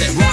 said,